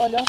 Olha,